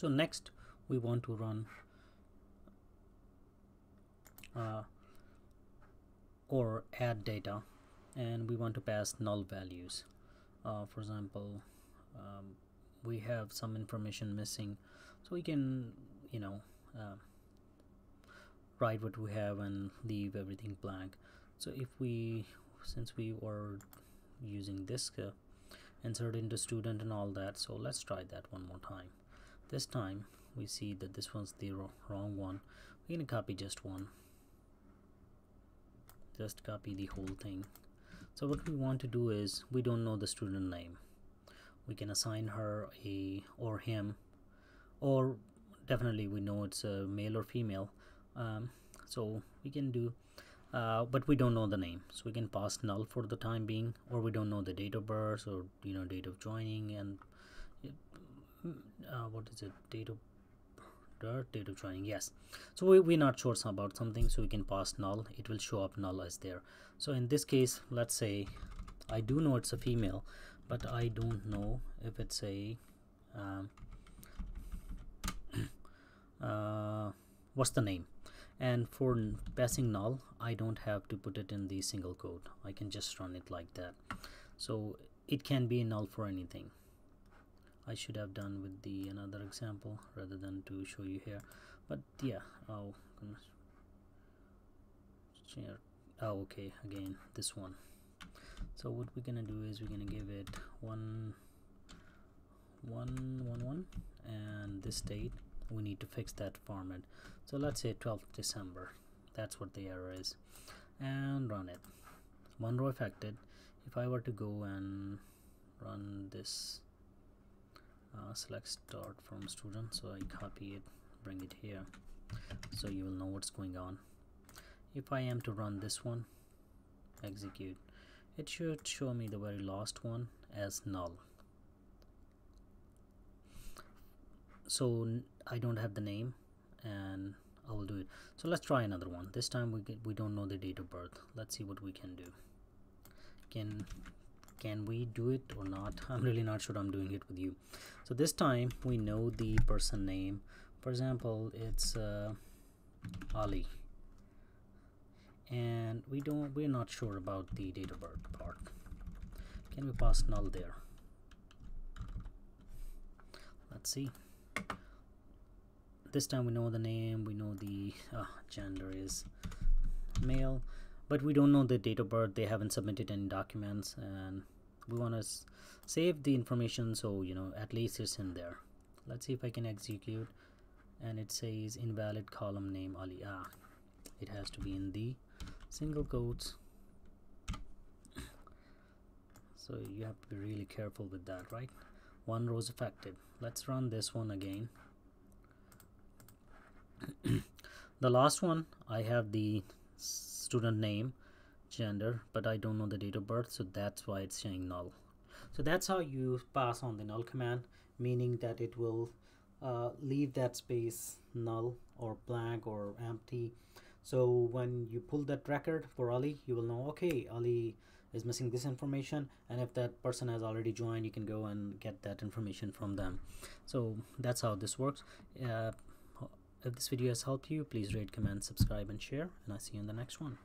so next we want to run uh, or add data and we want to pass null values. Uh, for example um, we have some information missing. So we can you know uh, write what we have and leave everything blank. So if we since we were using this uh, insert into student and all that so let's try that one more time this time we see that this one's the wrong one. We're gonna copy just one. Just copy the whole thing. So what we want to do is we don't know the student name. We can assign her a or him or definitely we know it's a male or female um, so we can do uh, but we don't know the name. So we can pass null for the time being or we don't know the date of birth or you know date of joining and uh, what is it? Date of date of joining yes. So we, we're not sure about something so we can pass null. It will show up null as there. So in this case let's say I do know it's a female but I don't know if it's a um, uh, what's the name? And for passing null I don't have to put it in the single quote. I can just run it like that. So it can be null for anything I should have done with the another example rather than to show you here. But yeah oh goodness. Oh okay again this one. So what we're gonna do is we're gonna give it one one one one and this date we need to fix that format. So let's say 12th December. That's what the error is. And run it. One row affected. If I were to go and run this uh, select start from student so I copy it bring it here. So you will know what's going on. If I am to run this one execute. It should show me the very last one as null. So I don't have the name and I will do it. So let's try another one. This time we get we don't know the date of birth. Let's see what we can do. Can can we do it or not? I'm really not sure I'm doing it with you. So this time we know the person name. For example it's uh, Ali. And we don't we're not sure about the date of birth part. Can we pass null there? Let's see. This time we know the name we know the uh, gender is male but we don't know the date of birth. They haven't submitted any documents and we want to save the information so you know at least it's in there. Let's see if I can execute and it says invalid column name Ali. Ah it has to be in the single quotes. So you have to be really careful with that right? One row is affected. Let's run this one again. The last one I have the student name gender but I don't know the date of birth so that's why it's saying null. So that's how you pass on the null command meaning that it will uh, leave that space null or blank or empty. So when you pull that record for Ali you will know okay Ali is missing this information and if that person has already joined you can go and get that information from them. So that's how this works. Uh, if this video has helped you please rate comment subscribe and share and i'll see you in the next one